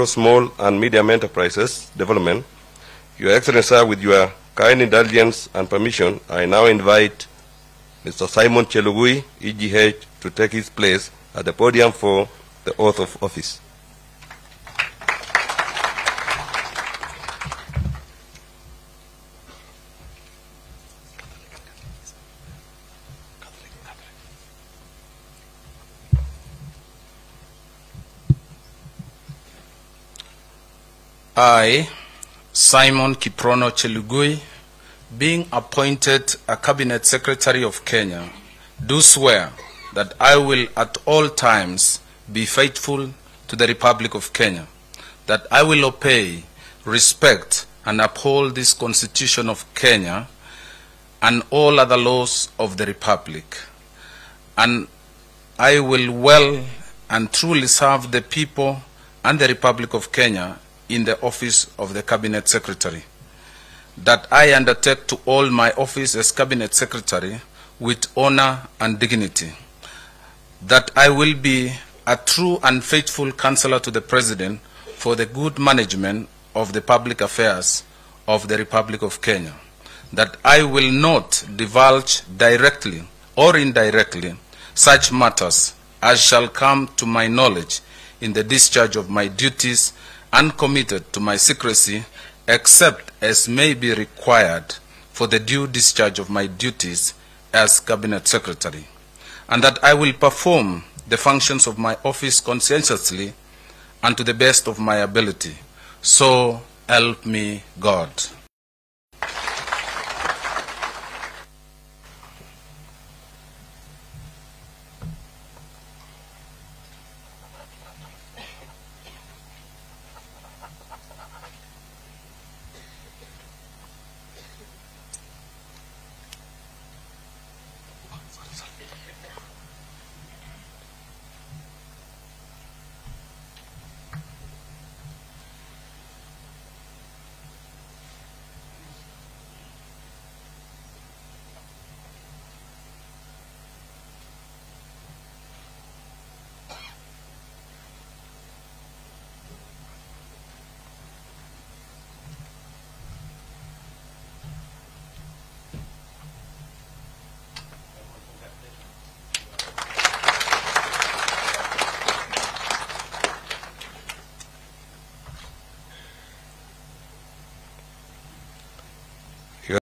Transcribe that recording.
Small and Medium Enterprises Development. Your Excellency, with your kind indulgence and permission, I now invite Mr. Simon Chelugui, EGH, to take his place at the podium for the oath of office. I, Simon Kiprono Chelugui, being appointed a Cabinet Secretary of Kenya, do swear that I will at all times be faithful to the Republic of Kenya, that I will obey, respect, and uphold this Constitution of Kenya and all other laws of the Republic, and I will well and truly serve the people and the Republic of Kenya in the office of the Cabinet Secretary. That I undertake to hold my office as Cabinet Secretary with honor and dignity. That I will be a true and faithful counselor to the President for the good management of the public affairs of the Republic of Kenya. That I will not divulge directly or indirectly such matters as shall come to my knowledge in the discharge of my duties and committed to my secrecy except as may be required for the due discharge of my duties as Cabinet Secretary, and that I will perform the functions of my office conscientiously and to the best of my ability. So help me God.